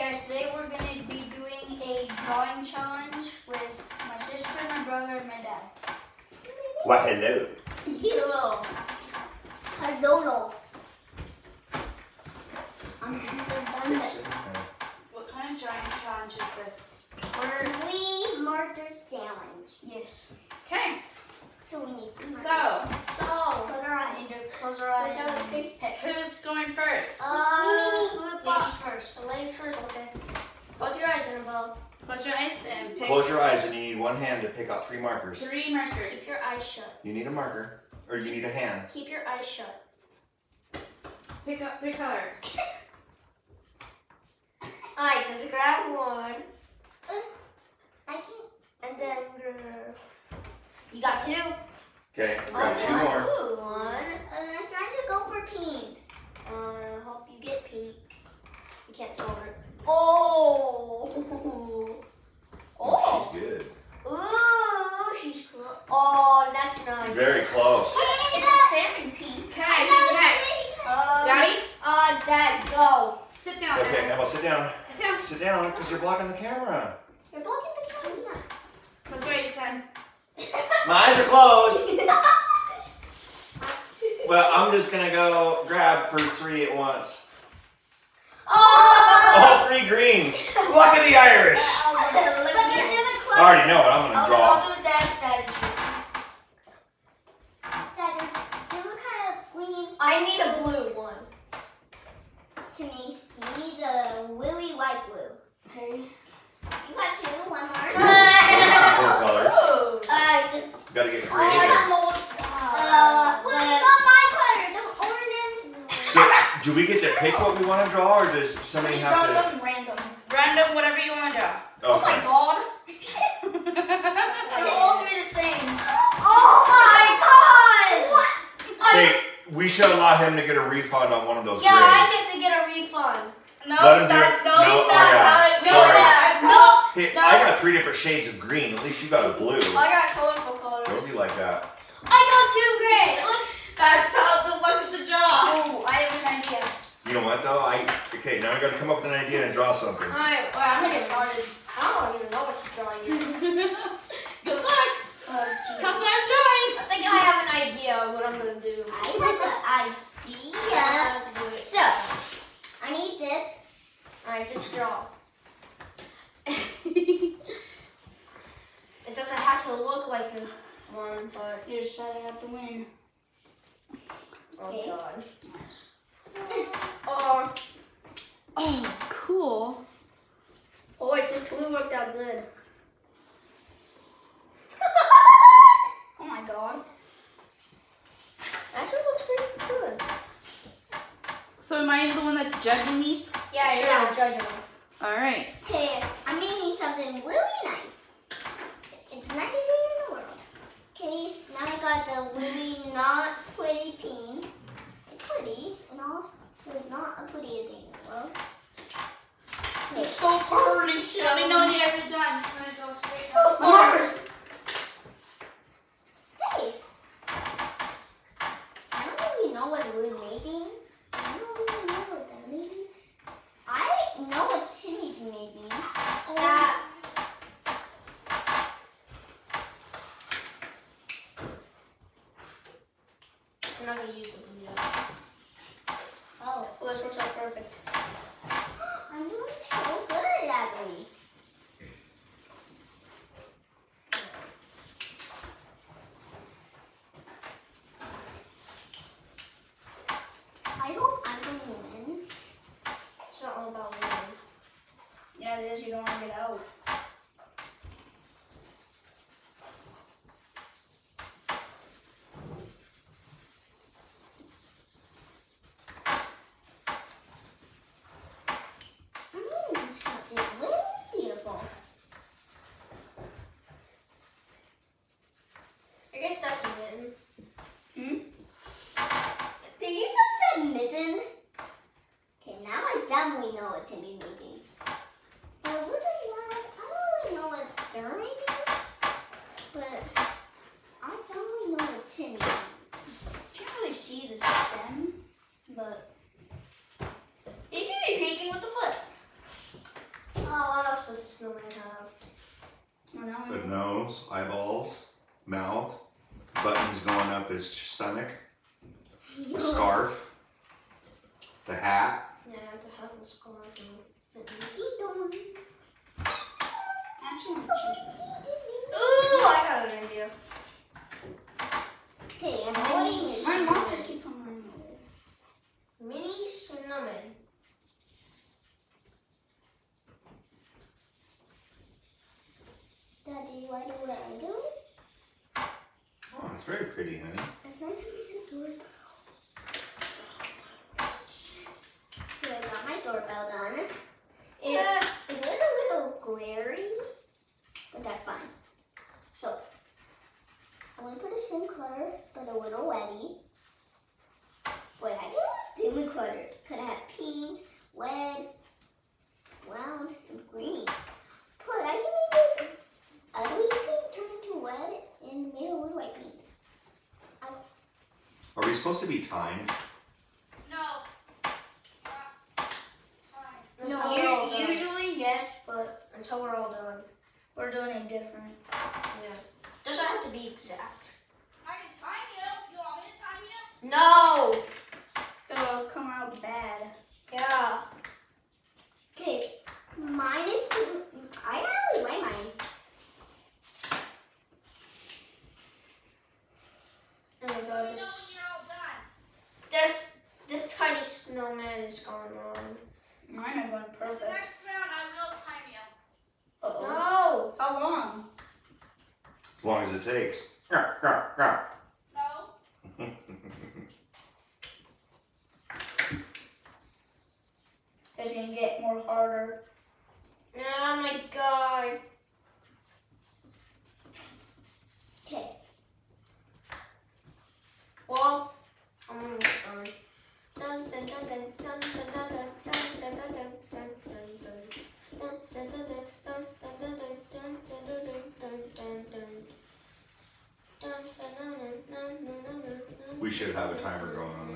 guys, today we're going to be doing a drawing challenge with my sister, my brother, and my dad. Well, hello. Hello. Hello. I'm gonna Fix it. What kind of giant challenge is this? We're, Three marker challenge. yes. Okay, So we need three markers. so So, Close our eyes. need to close our eyes Put down and the face. pick. who's going first? Uh, me, me, me. Ladies first. The ladies first, okay. Close your eyes, Annabelle. Close your eyes and pick Close your eyes and you need one hand to pick out three markers. three markers. Keep markers. your eyes shut. You need a marker, or you need a hand. Keep your eyes shut. Pick up three colors. I just grab one. I can't. And then you got two. Okay, grab two One, more. blue one. And I'm trying to go for pink. Uh, hope you get pink. You can't solve it. Oh. Oh, she's good. Ooh, she's cool. Oh, that's nice. Very close. It's a salmon pink. Okay, who's next? Uh, Daddy, Uh, Dad, go. sit down. Okay, Emma. Emma, sit down. Sit down. Sit down, because you're blocking the camera. You're blocking the camera. Close your eyes, ten. My eyes are closed. Well, I'm just gonna go grab for three at once. oh! All three greens. Luck of the Irish. but you didn't close. I already know what I'm gonna I'll, draw. I'll do dad's strategy. Dad, you look kind of green. I need a blue one. To me, you need a willy white blue. Okay. You got two, one more. Four colors. I just. Gotta get I creative. don't know what. Uh, well, you got my color, the orange. So, do we get to pick what we want to draw, or does somebody Just draw have to? something random. Random, whatever you want to draw. Oh my god. They're all three the same. Oh my god! What? Hey, we should allow him to get a refund on one of those Yeah, I get to get a refund. No, Let him do that, it. no, No, that's oh, yeah. how it- no, Sorry. that's No. Hey, No. I got three different shades of green. At least you got a blue. I got colorful Don't colors. be like that. I got two grades. Look. That's how the luck of the draw. Oh, I have an idea. You know what though? I okay. Now I got to come up with an idea and draw something. Alright, well, I'm gonna get started. I don't even know what to draw yet. Good luck. Uh, Have geez. fun drawing. I think I have an idea of what I'm gonna do. I have an idea. to do it. So, I need this. Alright, just draw. It doesn't have to look like a one, but You decided not to win. oh Okay. god. Oh, Oh, cool. Oh wait, this blue worked out good. Oh my god. actually looks pretty good. So am I the one that's judging these? Yeah, Sure. yeah, judge them. All right. Okay, I'm making something really nice. It's not anything in the world. Okay, now I got the really not pretty pink. Pretty, and all, but not a pretty thing in the world. Okay. So pretty Let me know when you guys are done. I'm gonna go straight Oh, up. markers. Hey. I don't really know what we're making. I don't really know what they're making. I know what Timmy's making. Stop. I'm not gonna use the video. Oh, well, this works out perfect. I'm doing so good it. I hope I'm gonna win. It's not all about winning. Yeah, it is. You don't want to get out. I'm doing something really beautiful. I guess that's a up his stomach. I'm going to put a sim clutter, but a little wetty. Wait, I can only do cluttered. Could I have pink, red, brown, and green? But I can make this ugly pink turn into red and make it look like pink. Are we supposed to be timed? No. no. Usually yes, but until we're all done. We're doing it different. Yeah. Doesn't have to be exact. I can time you. You want me to time you? No. It'll come out bad. Yeah. Okay. Mine is. I already weigh mine. Oh my god. This, this, this tiny snowman is going wrong. Mine are going perfect. Next round, I will time you. Uh -oh. No. How long? as long as it takes. No. it's gonna get more harder. Oh my god. Okay. Well, I'm gonna start. Dun dun dun dun dun dun dun dun dun dun dun dun dun dun dun dun dun we should have a timer going on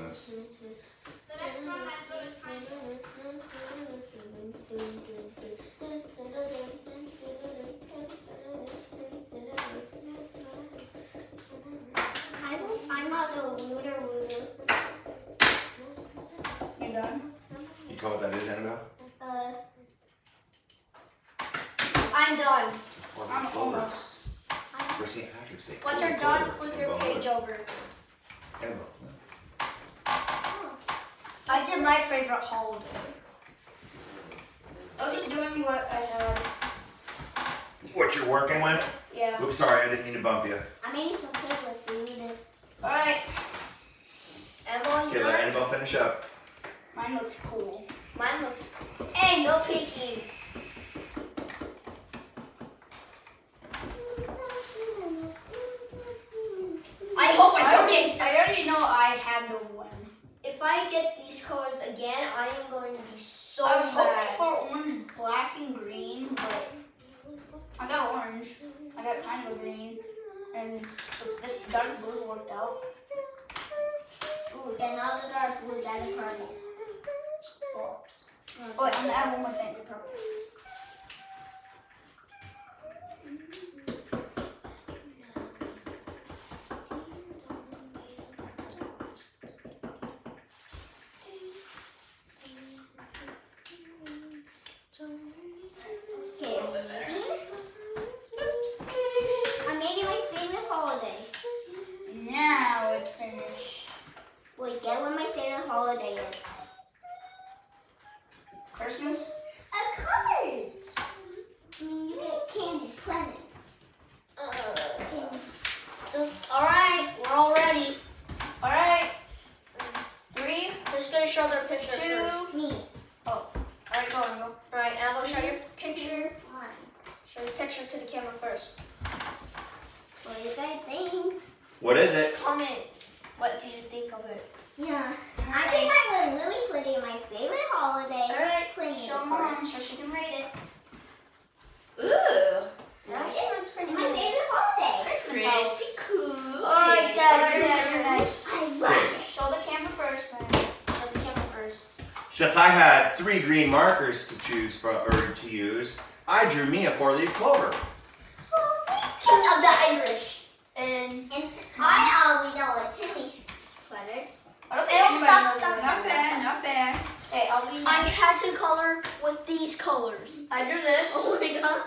colors. This. Oh my god.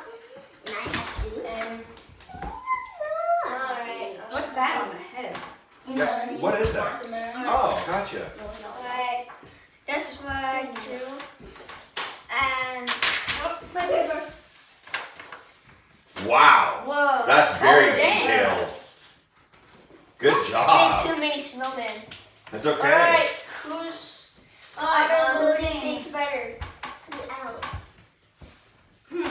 And I have to. And Alright. What's that on the head? Yeah, what is that? Oh, gotcha. Alright. This is what I drew. And oh, my paper. Wow. Whoa. That's very Oh, detailed. Good Made job. too many snowmen. That's okay. Alright, who's. I Uh, really Lily. thinks better. Who Out. I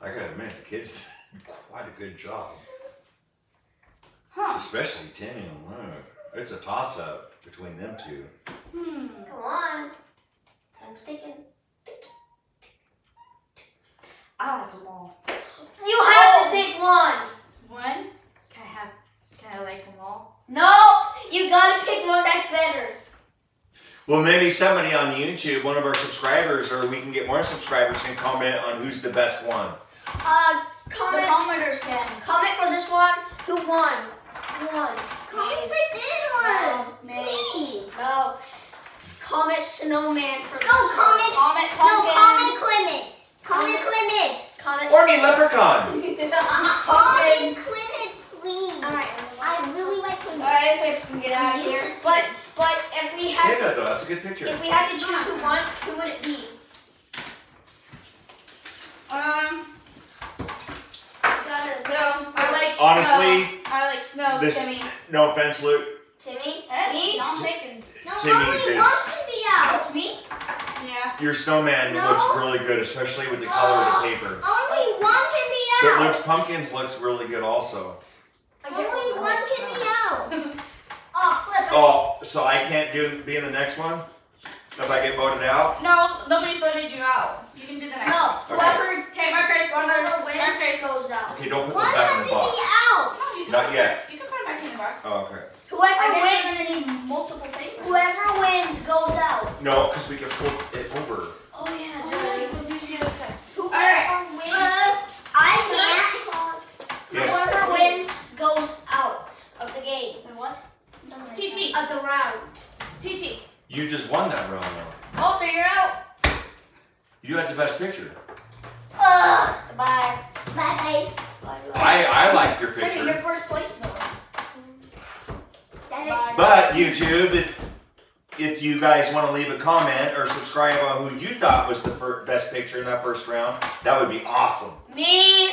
gotta admit, the kids did quite a good job. Huh. Especially Timmy and Luke. It's a toss up between them two. Hmm. Come on. Time's ticking. I like them all. You have to pick one. One? Can I have? Can I like them all? No, you gotta pick one that's better. Well, maybe somebody on YouTube, one of our subscribers, or we can get more subscribers, can comment on who's the best one. Uh, The commenters can. comment for this one. Who won? Who won? Comment for this one. Maybe. Please. No. Comment snowman for No, this comment. Comment No, pumpkin. comment Clement. Comment Clement. one. Comment. Orny Leprechaun! Comment Clement, please. Alright. I really like Clement. Alright, let's can get out of here. But but if we had Say to, that though, that's a good picture. if we had to choose who won, who would it be? Um, no, I like Honestly, snow. I like snow, this- Timmy. No offense, Luke. Timmy. Hey, no, I'm taking. No, Timmy only is- one can be out. That's me? Yeah. Your snowman No. looks really good, especially with the color of the paper. Only one can be But out. Luke's pumpkins looks really good also. I get Only one. one can be out. Oh. So I can't do be in the next one? If I get voted out? No, nobody voted you out. You can do the next No, one. whoever Okay, Marcus. whoever wins Marcus. goes out. Okay, don't put One those back in the box. be out. No, you can Not put yet. You can put it back in the box. Oh, okay. Whoever wins, guess you're gonna need multiple papers. whoever wins goes out. No, because we can flip it over. Oh yeah. Alright, we'll do the other side. Whoever wins, Uh, I can't. Yes. whoever wins goes out of the game And what? TT. of the round. TT. You just won that round though. Oh, so you're out. You had the best picture. Uh, bye. Bye bye. I, I liked your Second, your picture. first place though. bye. That is But YouTube, if if you guys want to leave a comment or subscribe on who you thought was the fir- best picture in that first round, that would be awesome. Me,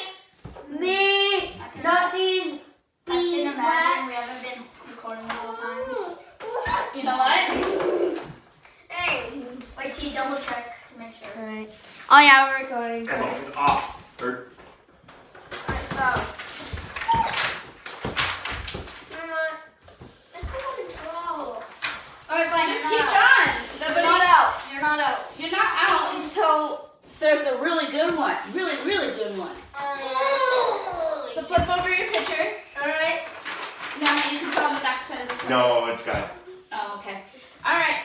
me, not these I can bees imagine we haven't been recording the whole time. You know what? Hey. Wait, T, double check to make sure. Alright. Oh yeah, we're recording. Come on, off. Or, Alright, so. Let's go and draw. Alright, fine. Just you're keep not out. drawing. You're not out. You're not out. You're not out until there's a really good one. Really, really good one. So flip over your picture. Alright. Now you can draw on the back side of this no, it's got. Okay. All right.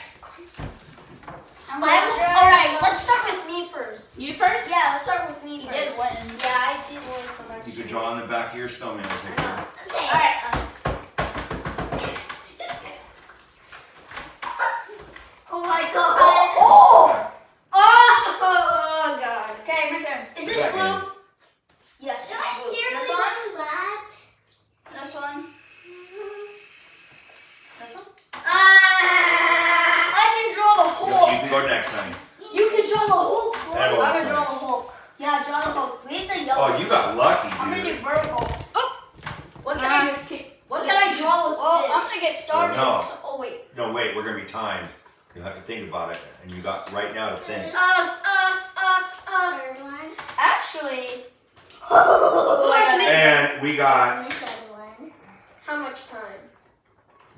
I'm Alright, let's start with me first. You first. Yeah, let's start with me You first. did win. Yeah, I did win so much. You could draw on the back of your snowman picture. Okay. Alright. Oh my god. Oh! Oh, oh god. Okay, my turn. Is this blue? Yes. Do I it's blue. seriously This one? want that? This one. This one. Ah! I can draw the You, whole. you can go next, honey. You can draw the Hulk. And I'm gonna draw the next? Hulk. Yeah, draw the Hulk. Leave the yellow. Oh, you got lucky, I'm gonna do dude. vertical. What can Now I? just keep. What can I draw with Well, I'm gonna get started. no. so- oh wait. No, wait, we're gonna be timed. You have to think about it, and you got right now to think. Uh, uh, uh, uh. Third one. Actually. And we got. This one. How much time?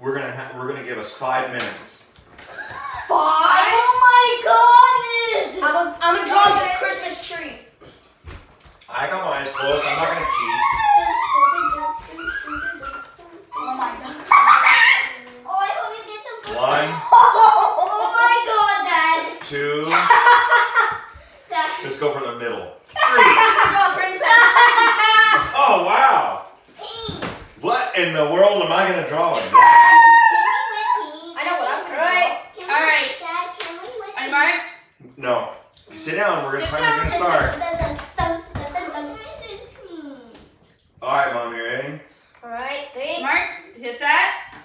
We're gonna ha- we're gonna give us five minutes. Five. Oh my god! I'm a, I'm a draw with Christmas tree. I got my eyes closed. I'm not gonna cheat. Oh my god. Oh, I hope you get some good One, Oh my god, Dad! two. Dad. Let's go for the middle. Three. Draw a princess. in the world am I gonna draw in? Can we win pink? I know what I'm gonna Alright. Can we, All right. Dad, can we win Are you pink? marked? No. Sit down. We're gonna Sit time. We're gonna start. Dun, dun, dun, dun, dun, dun. Hmm. All right, mom. You ready? Alright, three. Mark, hit that.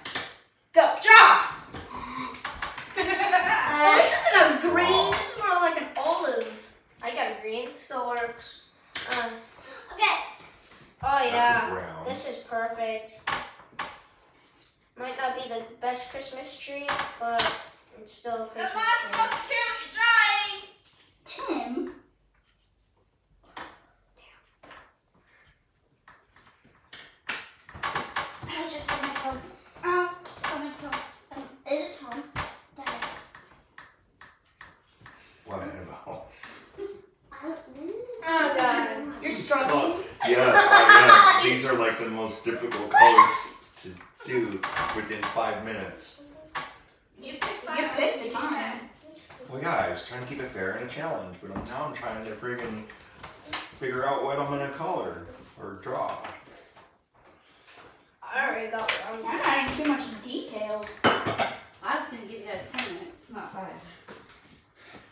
Go. Draw. Oh, this isn't a green. This is more like an olive. I got a green. Still works. Um, Okay. oh That's a yeah. brown. This is perfect. Might not be the best Christmas tree, but it's still a Christmas tree. cute. Drawing. Tim. I just got my toe. Ow, just got my toe. Is it Tom? Dad. What about? I don't know. Oh god. You're struggling. Yes, I am. These are like the most difficult colors to do within five minutes. You picked the time. Well, yeah, I was trying to keep it fair and a challenge, but I'm, now I'm trying to friggin' figure out what I'm gonna color or draw. I already got one. I'm adding too much details. I was gonna give you guys ten minutes, not five.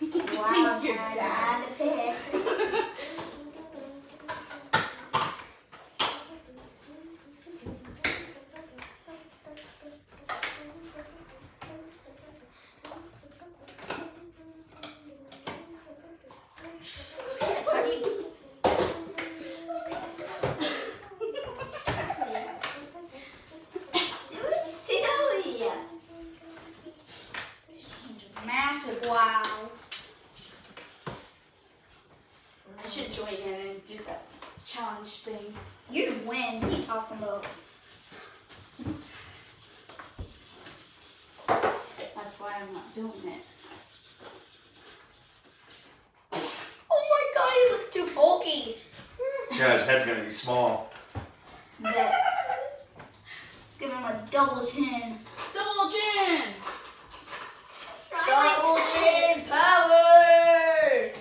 Wow, Your Dad. wow. I should join in and do that challenge thing. You'd win. What are you talking about? That's why I'm not doing it. Oh my god, he looks too bulky. Yeah, his head's gonna be small. Give him a double chin. Double chin. Double chin power!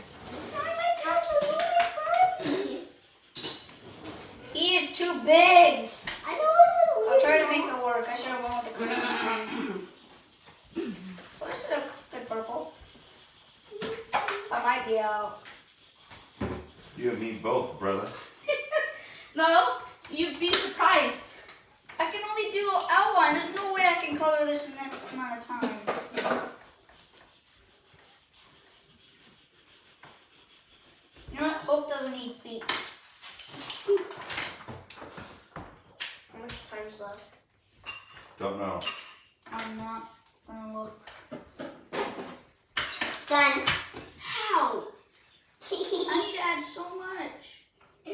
He is too big. I know it's a I'll try to make it work. I should have went with the Christmas tree. Well, this is a good purple. I might be out. You and me both, brother. No, you'd be surprised. I can only do outline. There's no way I can color this in that amount of time. You know what? Hope doesn't need feet. How much time's left? Don't know. I'm not gonna look. Done. How? I need to add so much.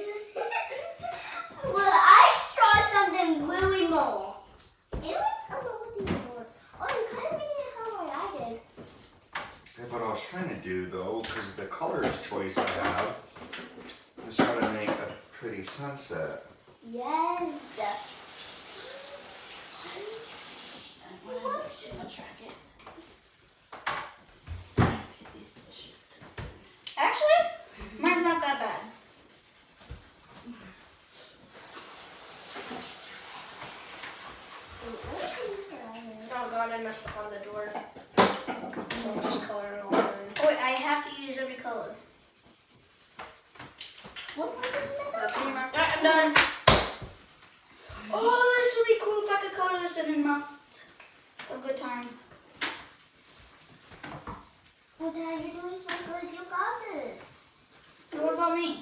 well, I saw something really more. It was a little bit more. Oh, you kind of made it how I did. Yeah, but I was trying to do though, because the colors choice I have, is trying to make a pretty sunset. Yes. I don't want to do too much racket. I have to get these tissues. Actually, mine's not that bad. Oh, oh god, I messed up on the door. So I'm just coloring all over. Oh wait, I have to use every color. What was that? Alright, I'm done. Oh, this would be cool if I could color this in a month. A good time. Oh, Dad, you're doing so good. You got this. What about me?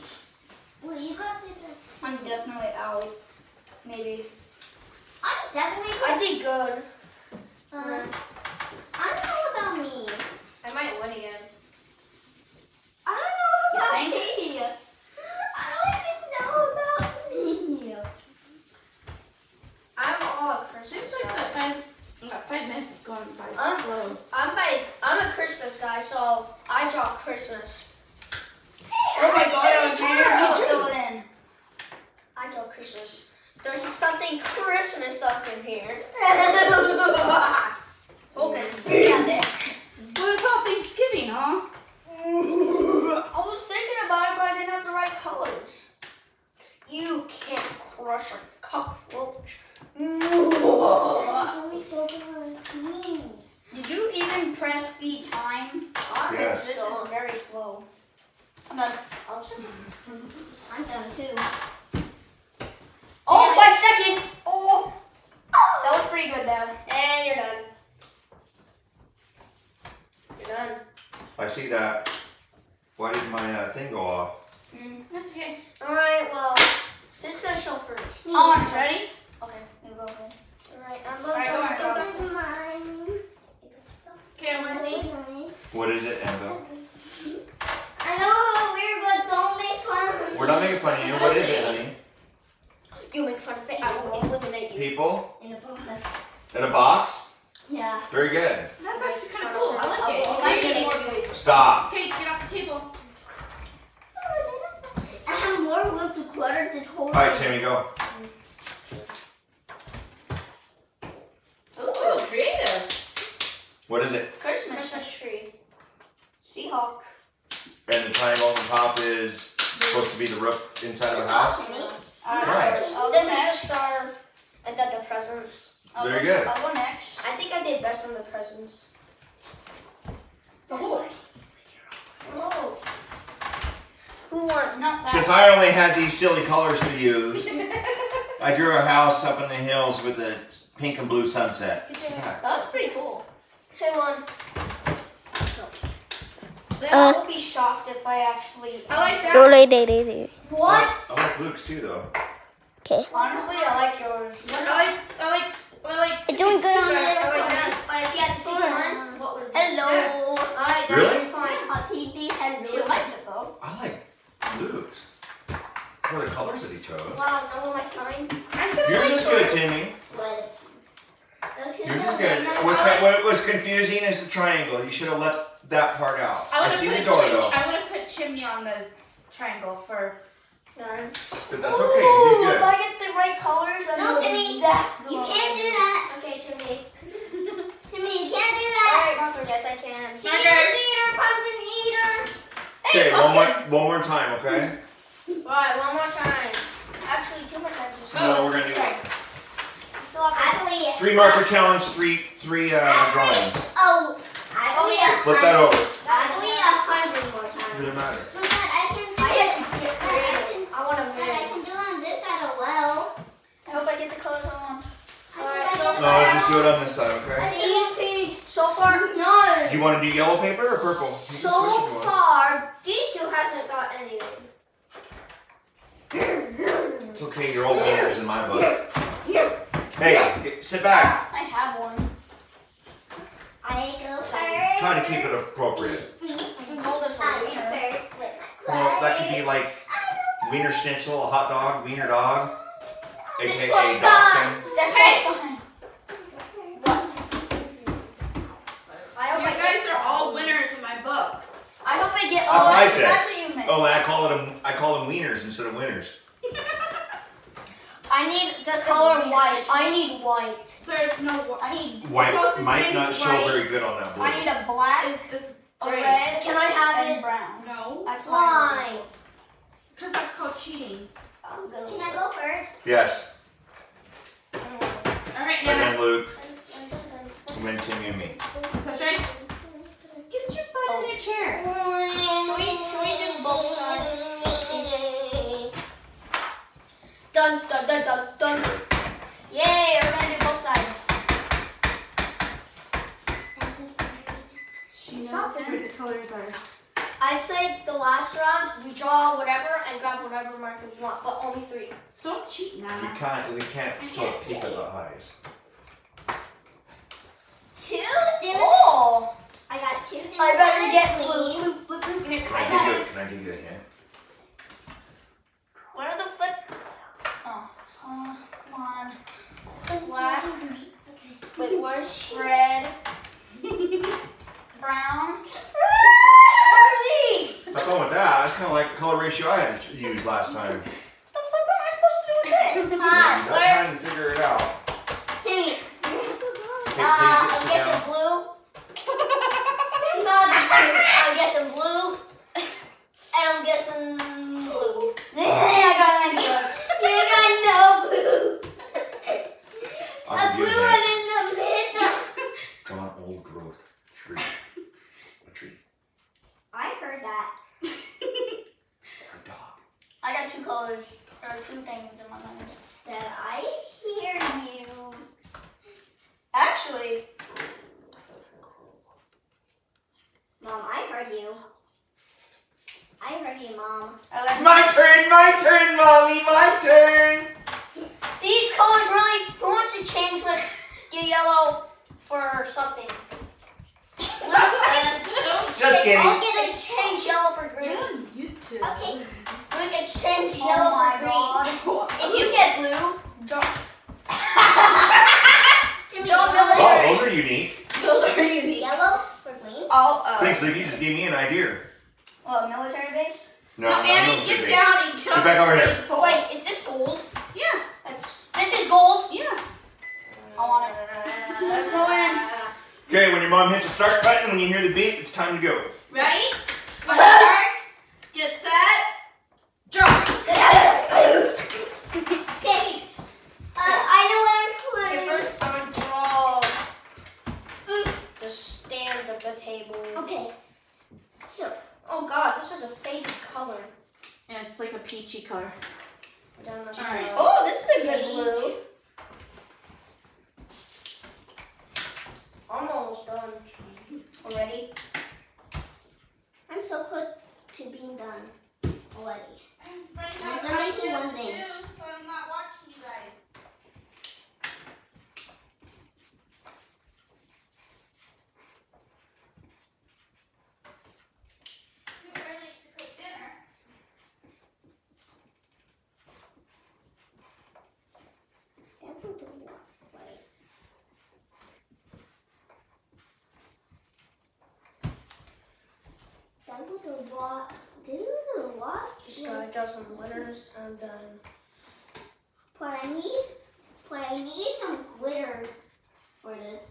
Well, you got this. I'm definitely out. Maybe. I'm definitely I did good. Uh, I don't know about me. I might win again. I don't know about You me. I don't even know about me. I'm all Christmas Seems like guy. that five, that five minutes is going by Um, slow. I'm by, I'm a Christmas guy, so I draw Christmas. Oh my god, I was didn't hanging know. out. Fill it in. I draw Christmas. There's something Christmas up in here. Okay, stand it. I was thinking about it, but I didn't have the right colors. You can't crush a cockroach. Did you even press the time? Ah, yes. This is very slow. I'm done. I'm done too. Oh, five seconds! Oh. oh! That was pretty good, Dad. And you're done. You're done. I see that. Why did my uh, thing go off? Mm. That's okay. Alright, well, who's gonna show first? Orange, ready? Okay, you go. Okay. Alright, I'm Alright, going on, to go. This is mine. Okay, I want to see. What is it, Annabelle? I know weird, but don't make fun of me. We're not making fun of you. What is it, honey? You make fun of it, I will eliminate you. People In a box. in a box. Yeah. Very good. That's actually kind of cool. I like it. I I it. Stop. Okay, get off the table. I have more wood to clutter this whole All right, thing. Tammy, go. Ooh, creative. What is it? Christmas. Christmas tree. Seahawk. And the triangle on the top is supposed to be the roof inside of the house. Alright, Nice. I'll go This is the star, and then the presents. I'll Very go, good. I'll go next. I think I did best on the presents. Ooh. Oh. Who won? Not that. Since I only had these silly colors to use, I drew a house up in the hills with a pink and blue sunset. Sit back. That was pretty cool. Who won? I uh, will be shocked if I actually. I like um, that. Go lay day day day. What? I like Luke's too, though. Okay. Honestly, I like yours. I like, I like, I like. I'm doing good on I like that. But if you had to pick one, what would be? Hello. Alright, that Really? is fine. Hot TV, hello. She likes it though. I like Luke's. For the colors that he chose. Wow, no one likes mine. I said I Yours like is good. Timmy. What? Yours is good. window. What, what was confusing is the triangle. You should have left that part out. I I would see the put door chimney. though. I would have put chimney on the triangle for. Done. But that's okay. You Ooh, did if. I get the right colors, I No, know Timmy, exactly You can't do that. Okay, Timmy. Timmy, you can't do that. Alright, Marco, yes, I can. Seeder, Marcus. seeder, pumpkin eater. Okay, one more, one more time, okay? Alright, one more time. Actually, two more times. just- No, we're gonna do Sorry. Still have I believe. three marker challenge, three three uh, drawings. Oh, I believe. a Flip that over. I believe a hundred more times. Doesn't matter. No, but I can do I it. have to get But I can- I want to but I can do it on this side as well. I hope I get the colors I want. Alright, so No, just do it on this side, okay? So far, no. You want to do yellow paper or purple? You can switch if So far, these two hasn't got anything. It's okay, your old all winners in my book. Hey, get- sit back. I have one. I go first. Try to keep it appropriate. I can call this a I go wiener. first with my Well, that could be like wiener schnitzel, a hot dog, wiener dog, This aka was done. dachshund. That's Hey. what's fine. I hope You I guys get are all winners in. I hope I get That's all. what I oh, That's said. that's what you meant. Oh, and I call it 'em- I call them wieners instead of winners. I need the color white. I need white. There's no. wa- I need White Closest might not to show white. very good on that I need a black, Is this a gray? red, Can I have and it? brown. No, That's why. Why? because that's called cheating. I'm gonna. Can I go first? Yes, All right, and now. then Luke, and then Timmy and me. So Joyce, your butt in your chair. Can we, can we do both sides? Dun dun dun dun dun. Yay, we're gonna do both sides. She knows what the colors are. I say the last round we draw whatever and grab whatever markers we want, but only three. Don't cheat We now. can't. We can't still keep it the eyes. Two different. Oh! I got two different. I better get colors, blue. blue, blue, blue. Can I give you? Can I give you a hint? Where are the foot? Oh, uh, come on. Black. Wait, where's red? Brown. What are these? Not going with that. That's kind of like the color ratio I had to use last time. What the fuck am I supposed to do with this? Yeah, you got time to figure it out. Timmy. Okay, Uh, please I'm get, sit guessing blue. No, I'm guessing blue. And I'm guessing a faded color. And it's like a peachy color. All right. Oh, this is a good blue. I'm almost done. Already? I'm so close to being done already. I'm making one thing. with a lot. Did it with a lot? Just gotta draw some letters and then. But I need, but I need some glitter for this.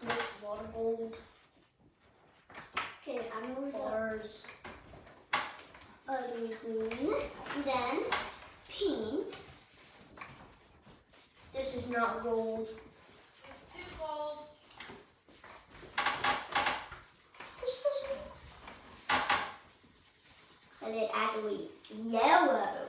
This water gold. Okay, I'm gonna letters. Um, green, then pink. This is not gold. and it actually yellow.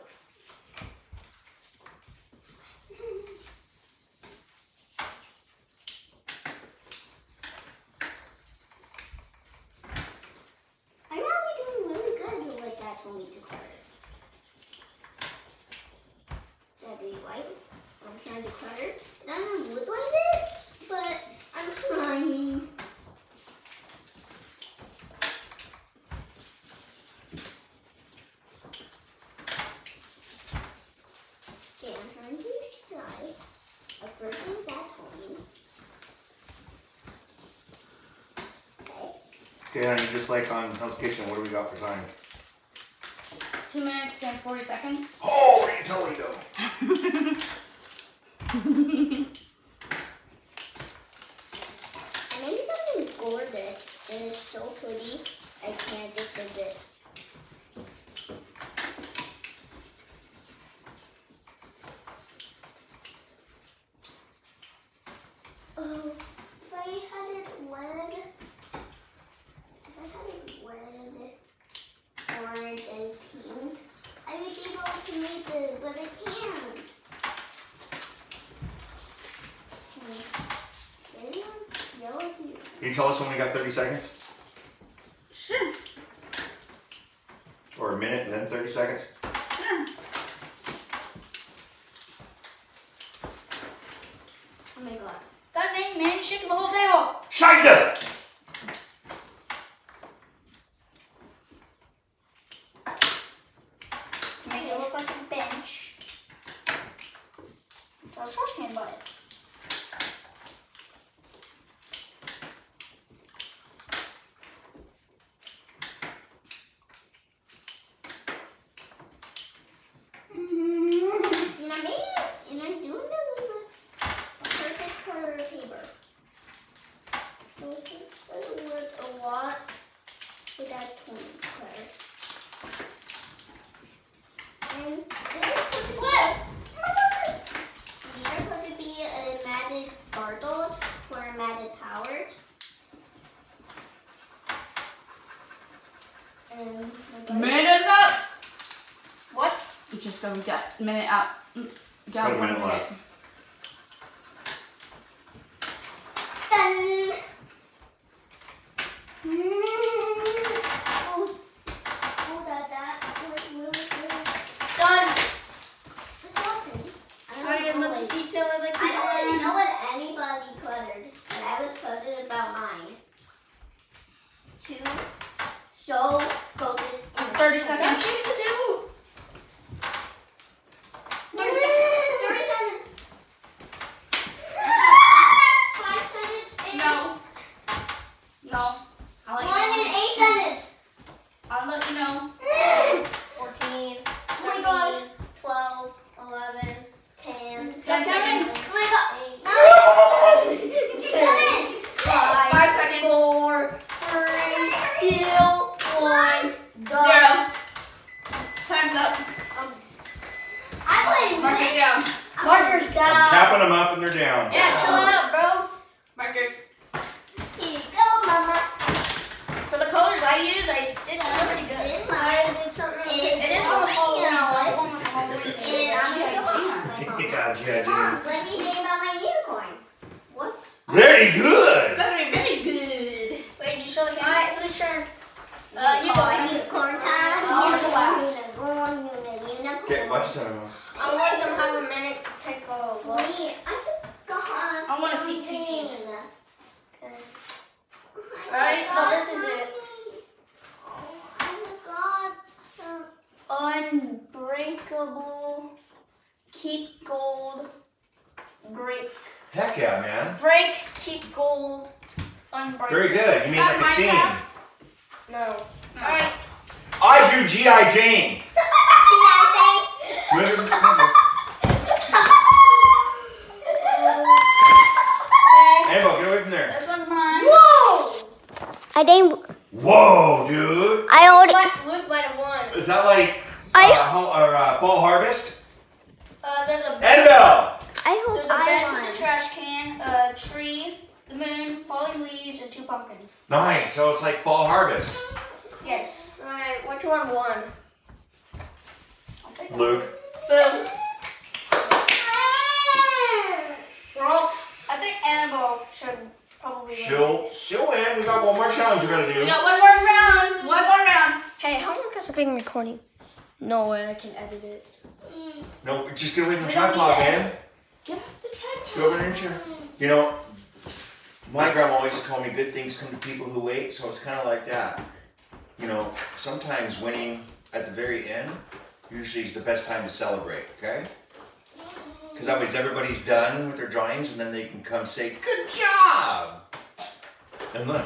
Okay, just like on Hell's Kitchen, what do we got for time? Two minutes and 40 seconds. Holy Toledo! us when we got 30 seconds? Just go. We got minute out. Mm, Down Got a one minute left. done. Oh, oh, that that was really good. Done. It's awesome. I Try to get as don't know, much like, detail as I I can. don't really know what anybody cluttered, but I was cluttered about mine. Two, so golden. and 30 Stop seconds. shaking the table. Thirty seconds. Thirty seconds. Five seconds. No. No. I'll let One you and know. eight seconds. I'll let you know. 14, Oh my 13, God. 12, 11, 10, Ten seconds. Oh my god. Nine. Seven. Five, Five seconds. four, three, two, one, done. Zero. Time's up. Um, I played Markers with. down. Markers I'm down. capping them up and they're down. Yeah, chill it up, bro. Markers. Here you go, mama. For the colors I use, I did something pretty good. In my. I did something. It- It is almost Halloween, so I Yeah. want Halloween. And I'm Yeah, just yeah, yeah, Mom, dude. what do you think about my unicorn? What? Very good. Very, very good. Wait, did you show the camera? Alright, who's turn? Uh, you. Unicorn time. Oh, Unicorn. Unicorn. Unicorn. Okay, watch this out. Emma. I'll let them have a minute to take a look. Wait, I forgot. I wanna see something. TTs. Okay. I Alright, so forgot this is it. something. Oh, I forgot some. Unbreakable. Keep gold. Break. Heck yeah, man. Break. Keep gold. Unbreakable. Very good. You mean Is that like a theme? Minecraft? No. No. Alright. I drew G.I. Jane. See that Remember? remember. Annabelle, get away from there. This one's mine. Whoa! I think Whoa, dude. I already. But Luke might have won. Is that like I- uh, ho- or, uh, fall harvest? Uh, there's a Annabelle. I hope There's a I bench won. with a trash can, a tree, the moon, falling leaves, and two pumpkins. Nice. So it's like fall harvest. Yes. Alright, which one won? I'll take that. Luke. Boom. Walt. I think Annabelle should probably win. She'll she'll win. We got one more challenge we gotta We do. got one more round. One more round. Hey, how long has it been recording? No way I can edit it. Mm. No, just get away from the We don't tripod, need man. Get off the tripod. Go over there and chair. You know, my grandma always told me good things come to people who wait, so it's kind of like that. You know, sometimes winning at the very end usually is the best time to celebrate, okay? Because that way everybody's done with their drawings and then they can come say, Good job! And look,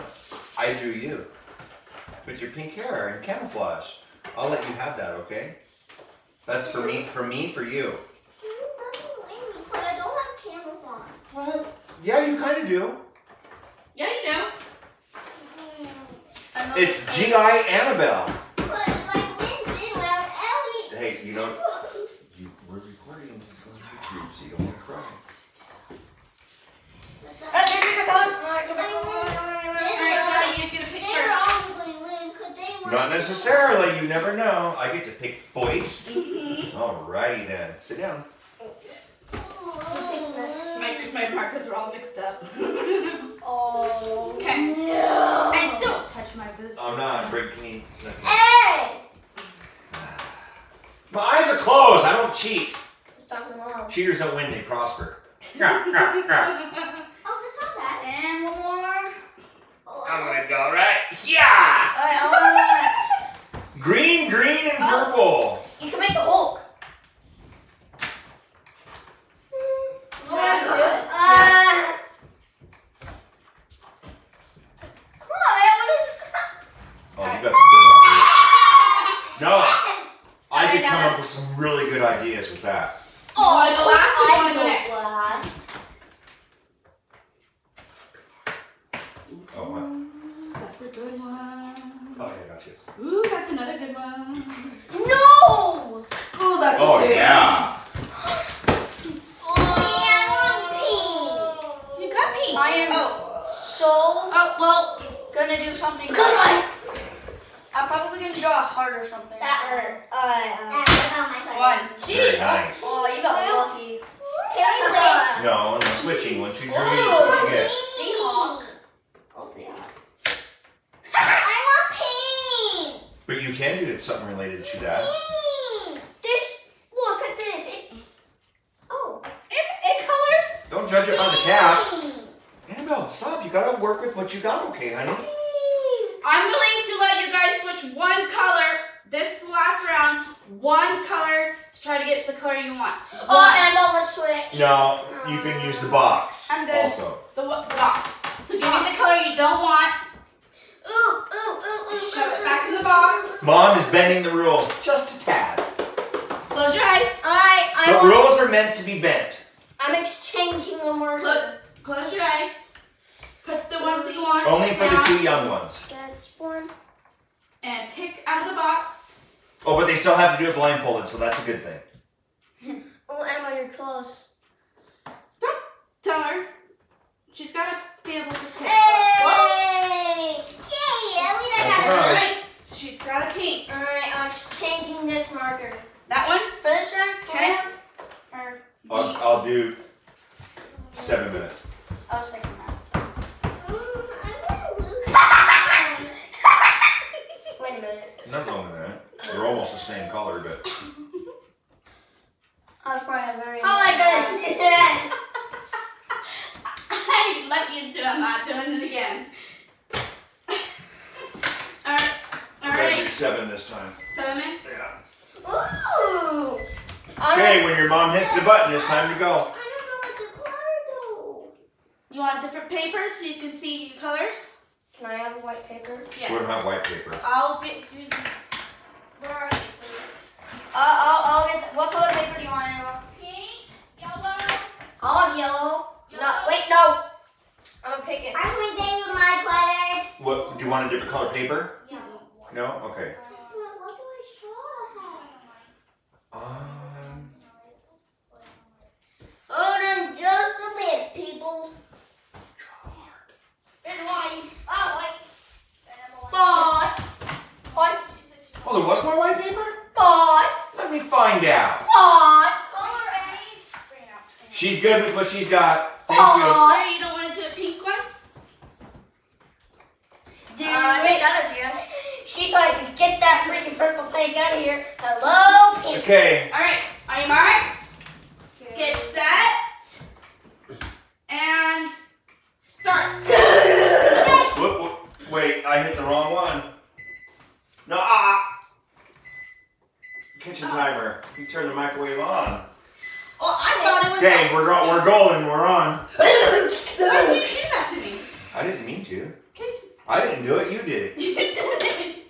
I drew you with your pink hair and camouflage. I'll let you have that, okay? That's for me, for me, for you. But I don't have camouflage. What? Yeah, you kind of do. Yeah, you know. It's G.I. Annabelle. But if I win big round, Ellie. Hey, you know, you, we're recording this is going to YouTube, so you don't want to cry. Alright, give me the colors. Alright, give me the I colors. Alright, Daddy, you get a pick They're first. always win because they won. Not necessarily, you never know. I get to pick voice. Mm-hmm. Alrighty then. Sit down. My, my markers are all mixed up. Oh. Okay. No. And don't touch my boobs. I'm not breaking nothing. Hey! My eyes are closed. I don't cheat. It's Cheaters don't win, they prosper. Yeah, yeah, yeah. Oh, it's not that. And one more. Oh, I'm gonna go right. Yeah! Alright, I oh. want to Green, green, and purple. You can make the Hulk. Uh, That's good. uh, Come on, man. What is Oh, you got some good ones. No, I could come up with some really good ideas with that. Oh, wanna go last or you I wanna go go next? last. Oh, my. That's a good one. Oh, yeah, got you. Ooh, that's another good one. No! Ooh, that's Oh, a good yeah. Yeah, I want You got pink. I am. Oh. So Oh, well, gonna do something. close your. I'm probably gonna draw a heart or something. That Or, uh, uh, That's on my plate. One. See? Very nice. Oh, you got lucky. Can we wait? No, no switching. Once you drew, that's what you get. Seahawk. oh, yeah. I want pink. But you can do something related to that. This, look at this. It, oh. It, it colors. Don't judge it by the cap. Annabelle, stop. You gotta work with what you got, okay, honey? I'm willing to let you guys switch one color this last round, one color to try to get the color you want. Oh, and uh, let's switch. No, you can use the box I'm good. also. The, wa- the box. So give me the color you don't want. Ooh, ooh, ooh, ooh. Shove it back in the box. Mom is bending the rules just a tad. Close your eyes. All right, I But want, rules are meant to be bent. I'm exchanging a marker. Close, close your eyes. Put the ones that you want Only for the two young ones. That's one. and pick out of the box. Oh, but they still have to do it blindfolded, so that's a good thing. Oh, Emma, you're close. Don't tell her. She's got to be able to pick. Hey! Yay! At least I got right. it. Right. She's got a pink. All right, I'm uh, changing this marker. That one? For this one, Okay. Or I'll, I'll do seven minutes. I was thinking that. I'm gonna lose. Wait a minute. Nothing wrong with that. They're almost the same color, but I was probably a very. Oh my goodness. I let you do it. I'm not doing it again. Alright. I gotta do Alright. seven this time. Seven minutes. Yeah. Ooh. I'm Okay, when your mom hits the button, it's time to go. I don't know what the color though. You want different papers so you can see your colors? Can I have white paper? Yes. We don't have white paper. I'll be. do- Where are they? Uh, I'll, I'll get. The, what color paper do you want, Annabelle? Pink, yellow, I'll have yellow. No, wait, no. I'm gonna pick it. I'm going to stay with my cluttered. What? Do you want a different color paper? Yeah. No. Okay. What do I draw? Um. Hold on just a bit, people. Here's white. Oh, white. Bye. Bye. Oh, there was more white paper. Bye. Let me find out. Bye. She's good with what she's got. Thank Sorry, you don't want to do a pink one? Dude, Uh, I think that is yes. She's like, get that freaking purple pig out of here. Hello, pink. Okay. Alright, on your marks, get set, and start. Whoop, whoop. Wait, I hit the wrong one. No. Ah. Kitchen timer. You turn the microwave on. Oh, I thought it was. Okay, we're go- we're golden. We're on. Why did you do that to me? I didn't mean to. Okay. I didn't do it. You did it. You did it.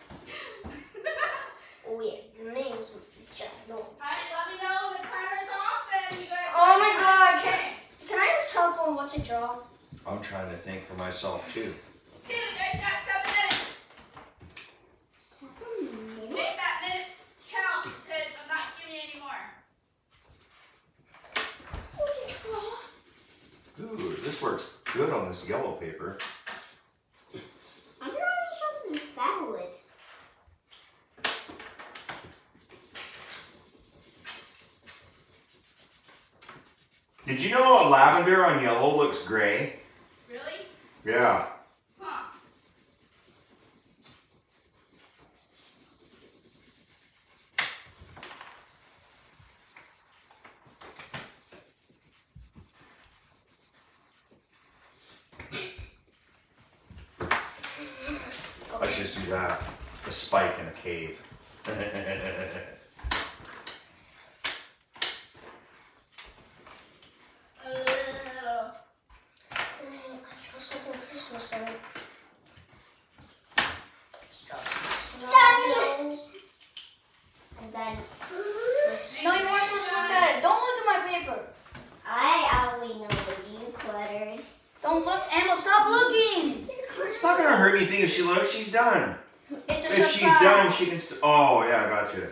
Oh, yeah. Your name's John. No. Alright, let me know when the timer's off and you guys. Oh my god, can, can I just help on what to draw? I'm trying to think for myself too. Okay, you got seven minutes. Make that minute count because I'm not giving you any more. What to draw? Ooh, this works good on this yellow paper. I'm gonna do something fabulous. Did you know a lavender on yellow looks gray? Really? Yeah. Huh. Let's just do that. A spike in a cave. Uh, Mm, Let's draw something Christmas like. Let's draw some Done. snowballs. And then. No, you weren't supposed to look at it. Don't look at my paper. I already know what you cluttered. Don't look, Annabelle. Stop looking. it's not gonna hurt anything if she looks. She's done. It's a If she's done, she can. St- oh yeah, I got you.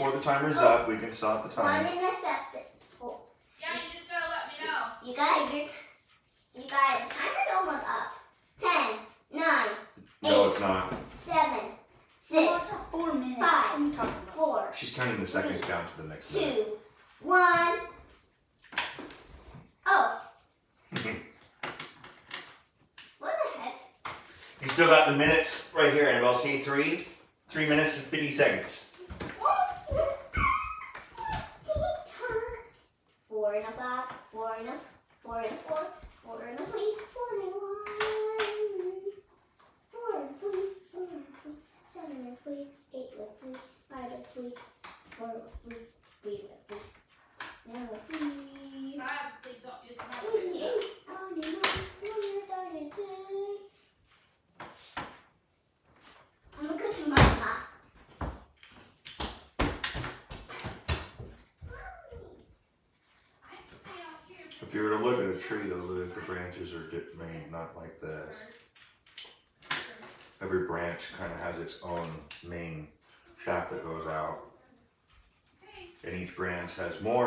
before the timer's oh. up, we can stop the timer. I'm and a second. Oh. Yeah, you just gotta let me know. You got your, you got the timer's almost up. Ten, nine, No, eight, it's not. Seven, six, well, four minutes. five, four. She's counting the seconds three, down to the next two, minute. one. Oh. what the heck? You still got the minutes right here, Annabelle. See, three, three minutes and 50 seconds. has more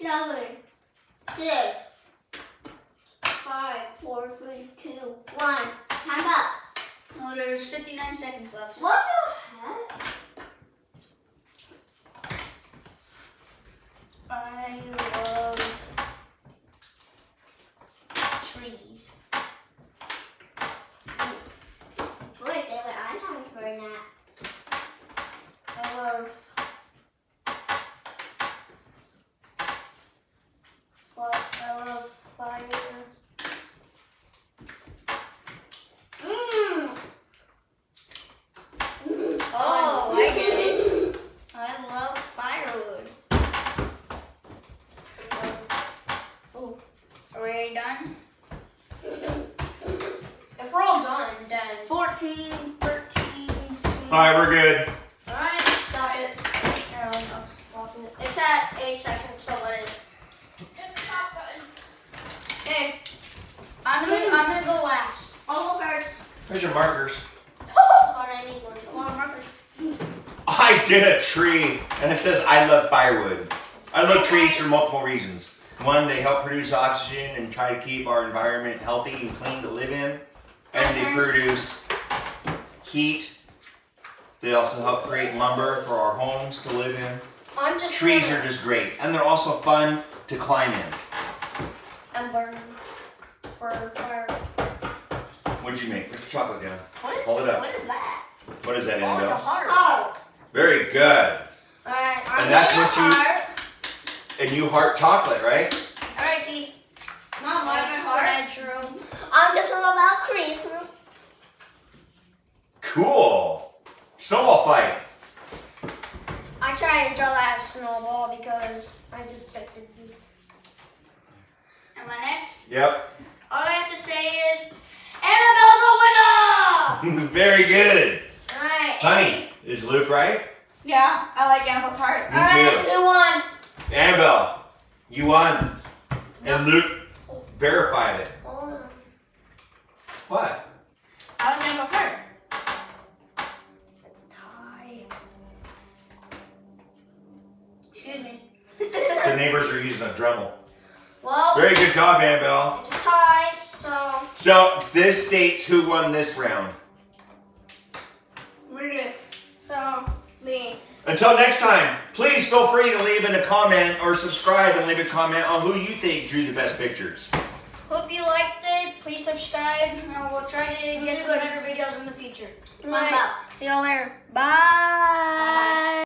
seven, six, five, four, three, two, one. Time up. Well, there's 59 seconds left. What the heck? I love trees. Boy, they were on time for a nap. I love healthy and clean to live in. And they produce heat. They also help create lumber for our homes to live in. I'm just Trees are just great. And they're also fun to climb in. And burn for fire. What'd you make? Put your chocolate down. What? Hold it up. What is that? What is that, Oh, it's a heart. Oh, Very good. alright. I'm And that's what you- heart. And you heart chocolate, right? Bedroom. I'm just all about Christmas. Cool. Snowball fight. I tried to draw that snowball because I just picked it. Am I next? Yep. All I have to say is, Annabelle's a winner! Very good. Alright. Honey, is Luke right? Yeah, I like Annabelle's heart. Me Alright, too. who won? Annabelle, you won. And Luke verified it. What? I like Annabelle's heart. It's a tie. Excuse me. The neighbors are using a Dremel. Well, Very good job, Annabelle. it's a tie, so So this states who won this round. So, me. Until next time, please feel free to leave in a comment or subscribe and leave a comment on who you think drew the best pictures. Hope you liked it. Please subscribe, and we'll try to get some better videos in the future. Right. See y'all later. Bye.